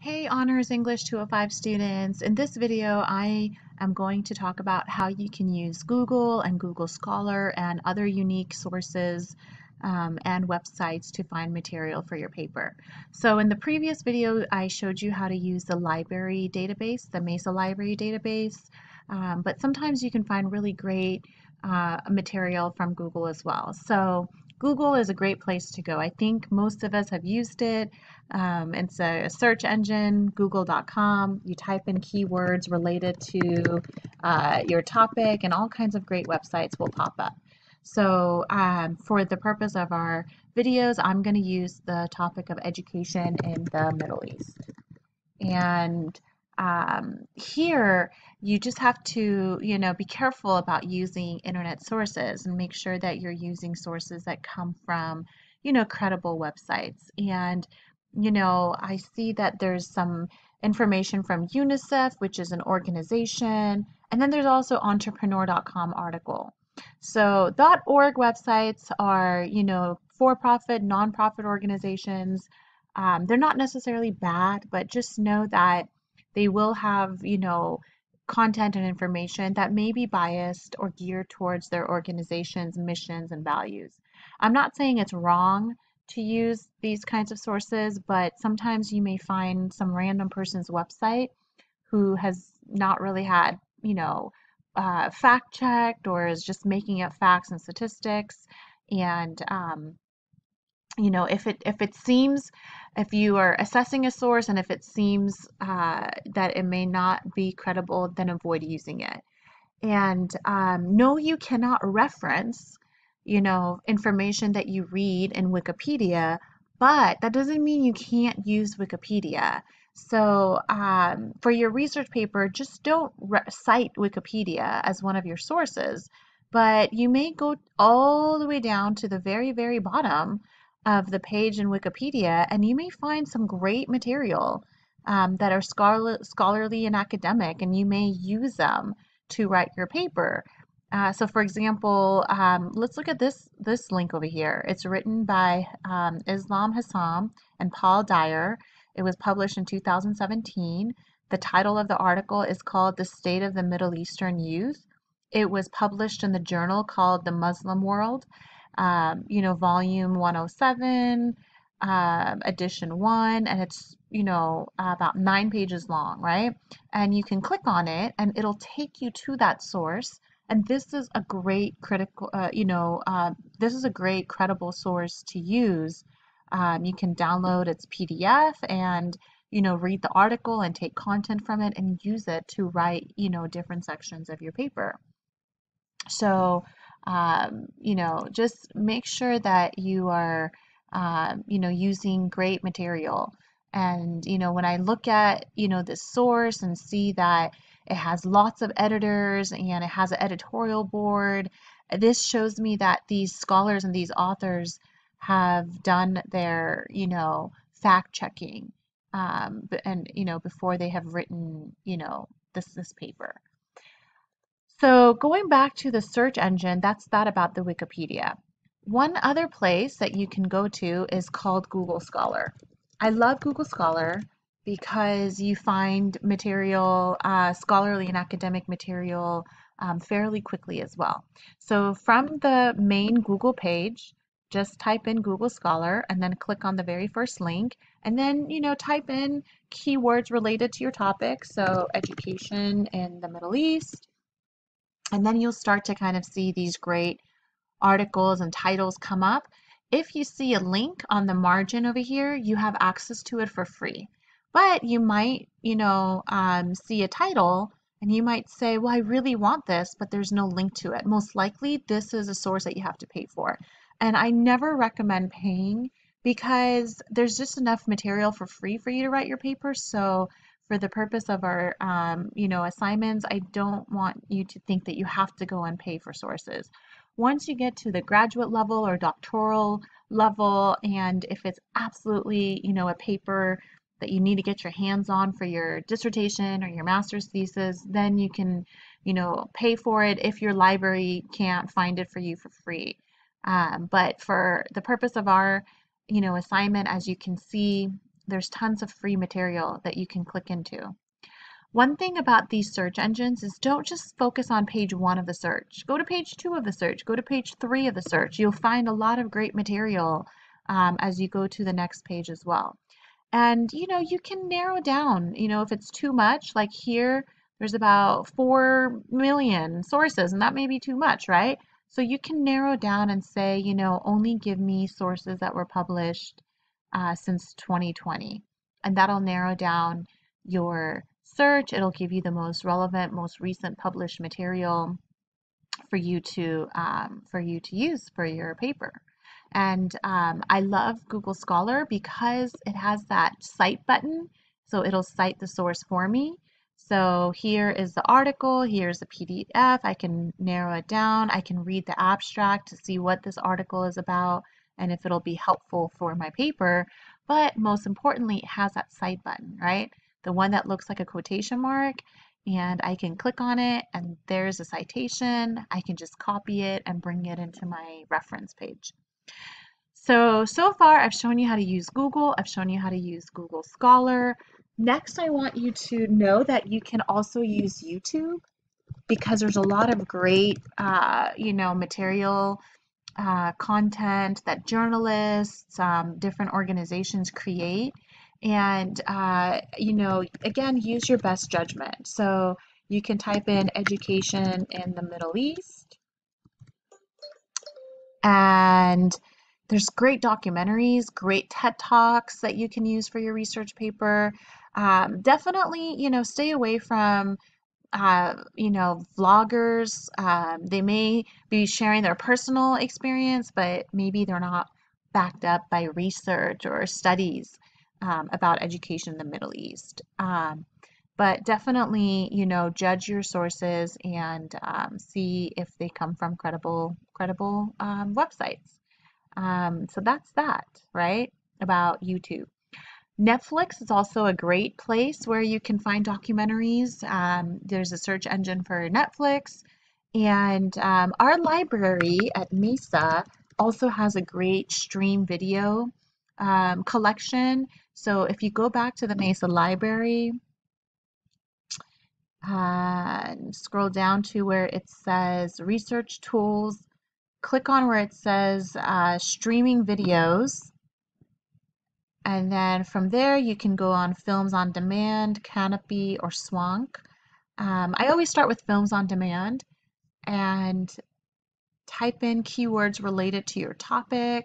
Hey Honors English 205 students, in this video I am going to talk about how you can use Google and Google Scholar and other unique sources um, and websites to find material for your paper. So in the previous video I showed you how to use the library database, the Mesa library database, um, but sometimes you can find really great uh, material from Google as well. So Google is a great place to go. I think most of us have used it. Um, it's a search engine, google.com. You type in keywords related to uh, your topic, and all kinds of great websites will pop up. So, um, for the purpose of our videos, I'm going to use the topic of education in the Middle East. And um, here you just have to you know be careful about using internet sources and make sure that you're using sources that come from you know credible websites. And you know i see that there's some information from unicef which is an organization and then there's also entrepreneur.com article. So .org websites are you know for-profit nonprofit organizations. Um, they're not necessarily bad but just know that they will have, you know, content and information that may be biased or geared towards their organization's missions and values. I'm not saying it's wrong to use these kinds of sources, but sometimes you may find some random person's website who has not really had, you know, uh, fact checked or is just making up facts and statistics. And um, you know, if it if it seems if you are assessing a source and if it seems uh, that it may not be credible, then avoid using it. And um, no, you cannot reference, you know, information that you read in Wikipedia, but that doesn't mean you can't use Wikipedia. So um, for your research paper, just don't cite Wikipedia as one of your sources, but you may go all the way down to the very, very bottom of the page in Wikipedia, and you may find some great material um, that are scholar scholarly and academic, and you may use them to write your paper. Uh, so, for example, um, let's look at this this link over here. It's written by um, Islam Hassan and Paul Dyer. It was published in 2017. The title of the article is called "The State of the Middle Eastern Youth." It was published in the journal called The Muslim World, um, you know, volume 107, um, edition one, and it's, you know, about nine pages long, right? And you can click on it and it'll take you to that source. And this is a great critical, uh, you know, uh, this is a great credible source to use. Um, you can download its PDF and, you know, read the article and take content from it and use it to write, you know, different sections of your paper. So, um, you know, just make sure that you are, um, you know, using great material. And, you know, when I look at, you know, this source and see that it has lots of editors and it has an editorial board, this shows me that these scholars and these authors have done their, you know, fact checking um, and, you know, before they have written, you know, this, this paper. So going back to the search engine, that's that about the Wikipedia. One other place that you can go to is called Google Scholar. I love Google Scholar because you find material, uh, scholarly and academic material um, fairly quickly as well. So from the main Google page, just type in Google Scholar and then click on the very first link and then you know type in keywords related to your topic so education in the Middle East and then you'll start to kind of see these great articles and titles come up. If you see a link on the margin over here, you have access to it for free. But you might, you know, um, see a title and you might say, well, I really want this, but there's no link to it. Most likely, this is a source that you have to pay for. And I never recommend paying because there's just enough material for free for you to write your paper. So for the purpose of our um, you know assignments i don't want you to think that you have to go and pay for sources. Once you get to the graduate level or doctoral level and if it's absolutely you know a paper that you need to get your hands on for your dissertation or your master's thesis then you can you know pay for it if your library can't find it for you for free. Um, but for the purpose of our you know assignment as you can see there's tons of free material that you can click into. One thing about these search engines is don't just focus on page one of the search. Go to page two of the search. Go to page three of the search. You'll find a lot of great material um, as you go to the next page as well. And you know, you can narrow down, you know, if it's too much, like here, there's about 4 million sources, and that may be too much, right? So you can narrow down and say, you know, only give me sources that were published uh, since 2020. And that'll narrow down your search. It'll give you the most relevant, most recent published material for you to um, for you to use for your paper. And um, I love Google Scholar because it has that cite button. So it'll cite the source for me. So here is the article, here's a PDF. I can narrow it down. I can read the abstract to see what this article is about and if it'll be helpful for my paper. But most importantly, it has that cite button, right? The one that looks like a quotation mark and I can click on it and there's a citation. I can just copy it and bring it into my reference page. So, so far I've shown you how to use Google. I've shown you how to use Google Scholar. Next, I want you to know that you can also use YouTube because there's a lot of great, uh, you know, material uh, content that journalists, um, different organizations create. And, uh, you know, again, use your best judgment. So you can type in education in the Middle East. And there's great documentaries, great TED Talks that you can use for your research paper. Um, definitely, you know, stay away from uh, you know, vloggers. Um, they may be sharing their personal experience, but maybe they're not backed up by research or studies um, about education in the Middle East. Um, but definitely, you know, judge your sources and um, see if they come from credible, credible um, websites. Um, so that's that, right? About YouTube. Netflix is also a great place where you can find documentaries. Um, there's a search engine for Netflix. And um, our library at Mesa also has a great stream video um, collection. So if you go back to the Mesa library and scroll down to where it says research tools, click on where it says uh, streaming videos and then from there, you can go on Films on Demand, Kanopy, or Swank. Um, I always start with Films on Demand and type in keywords related to your topic.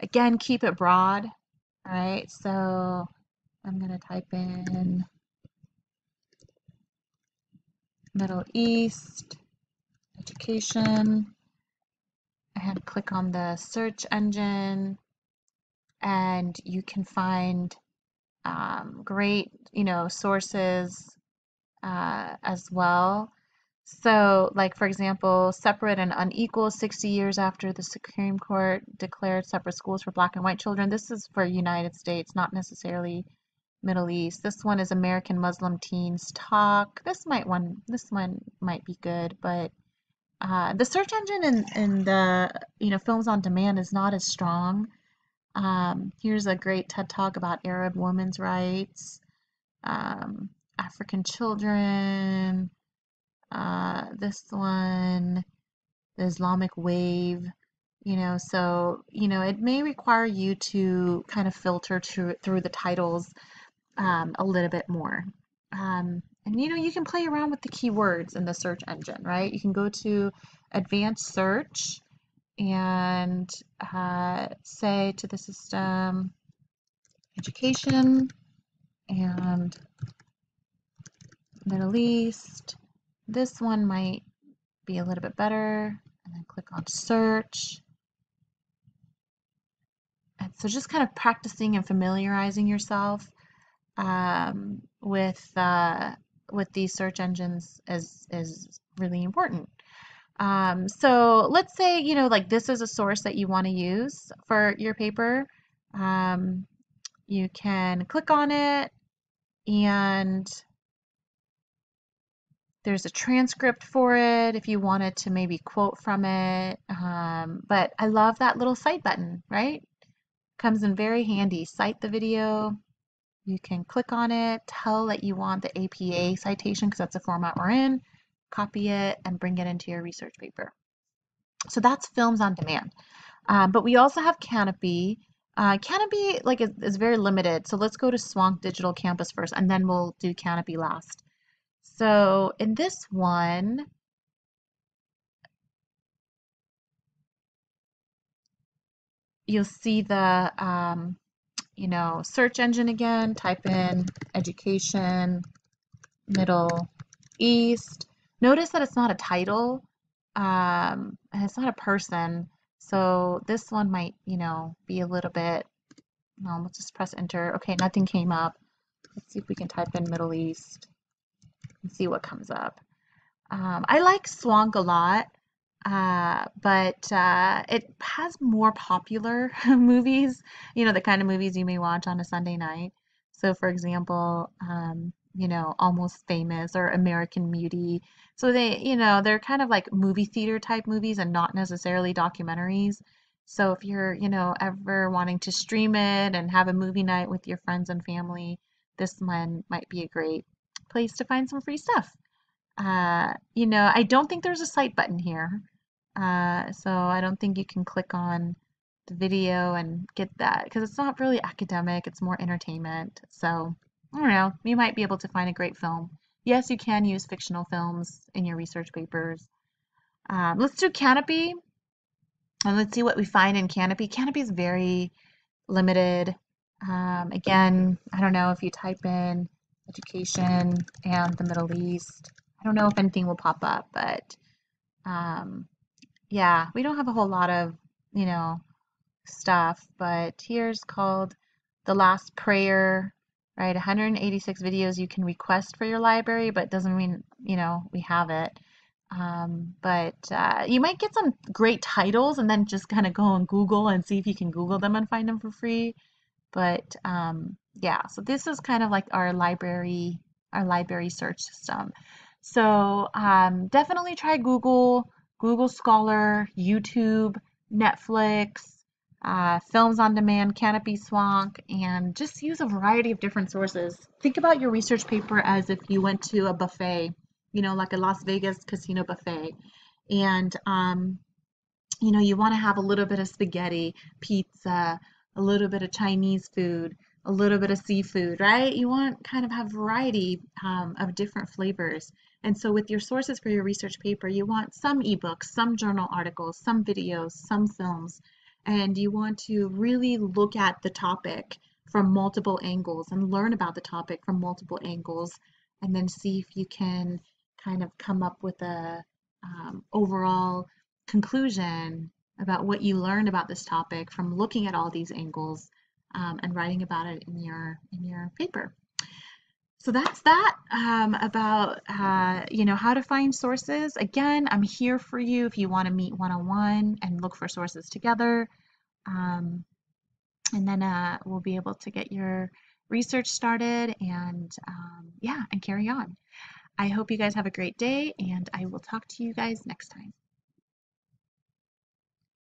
Again, keep it broad. All right, so I'm going to type in Middle East, education, and click on the search engine and you can find um, great, you know, sources uh, as well. So, like for example, separate and unequal 60 years after the Supreme Court declared separate schools for black and white children. This is for United States, not necessarily Middle East. This one is American Muslim Teens Talk. This might one this one might be good, but uh, the search engine in, in the you know films on demand is not as strong. Um, here's a great TED Talk about Arab women's rights, um, African children. Uh, this one, the Islamic wave. You know, so you know it may require you to kind of filter to, through the titles um, a little bit more. Um, and you know, you can play around with the keywords in the search engine, right? You can go to advanced search and uh, say to the system education and Middle East. This one might be a little bit better. And then click on search. And so just kind of practicing and familiarizing yourself um, with uh, with these search engines is is really important. Um, so let's say, you know, like this is a source that you want to use for your paper. Um, you can click on it and there's a transcript for it if you wanted to maybe quote from it. Um, but I love that little cite button, right? Comes in very handy. Cite the video You can click on it, tell that you want the APA citation because that's the format we're in, copy it, and bring it into your research paper. So that's Films on Demand. Um, but we also have Kanopy. Uh, Kanopy like is, is very limited. So let's go to Swank Digital Campus first, and then we'll do Kanopy last. So in this one, you'll see the um, you know search engine again. Type in education Middle East. Notice that it's not a title um, and it's not a person. So this one might, you know, be a little bit, no, let's just press enter. Okay, nothing came up. Let's see if we can type in Middle East and see what comes up. Um, I like Swank a lot, uh, but uh, it has more popular movies, you know, the kind of movies you may watch on a Sunday night. So, for example, um, you know, Almost Famous or American Beauty. So they, you know, they're kind of like movie theater type movies and not necessarily documentaries. So if you're, you know, ever wanting to stream it and have a movie night with your friends and family, this one might be a great place to find some free stuff. Uh, you know, I don't think there's a cite button here. Uh, so I don't think you can click on the video and get that because it's not really academic, it's more entertainment. So I don't know, you might be able to find a great film. Yes, you can use fictional films in your research papers. Um, let's do Kanopy. And let's see what we find in Kanopy. Kanopy is very limited. Um, again, I don't know if you type in education and the Middle East. I don't know if anything will pop up, but um, yeah, we don't have a whole lot of, you know, stuff. But here's called The Last Prayer right? 186 videos you can request for your library, but doesn't mean, you know, we have it. Um, but uh, you might get some great titles and then just kind of go on Google and see if you can Google them and find them for free. But um, yeah, so this is kind of like our library, our library search system. So um, definitely try Google, Google Scholar, YouTube, Netflix, uh, films on demand, Kanopy Swank, and just use a variety of different sources. Think about your research paper as if you went to a buffet, you know, like a Las Vegas casino buffet. And, um, you know, you want to have a little bit of spaghetti, pizza, a little bit of Chinese food, a little bit of seafood, right? You want kind of have variety um, of different flavors. And so with your sources for your research paper, you want some ebooks, some journal articles, some videos, some films, and you want to really look at the topic from multiple angles and learn about the topic from multiple angles and then see if you can kind of come up with a um, overall conclusion about what you learned about this topic from looking at all these angles um, and writing about it in your in your paper. So that's that um, about uh, you know how to find sources. Again, I'm here for you if you want to meet one-on-one and look for sources together. Um, and then uh, we'll be able to get your research started and um, yeah, and carry on. I hope you guys have a great day and I will talk to you guys next time.